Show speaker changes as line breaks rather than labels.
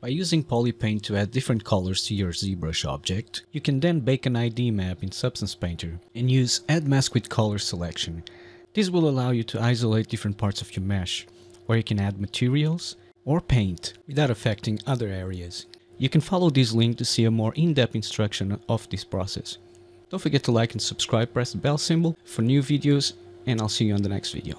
By using Polypaint to add different colors to your ZBrush object, you can then bake an ID map in Substance Painter and use Add Mask with Color selection. This will allow you to isolate different parts of your mesh, where you can add materials or paint without affecting other areas. You can follow this link to see a more in-depth instruction of this process. Don't forget to like and subscribe, press the bell symbol for new videos, and I'll see you on the next video.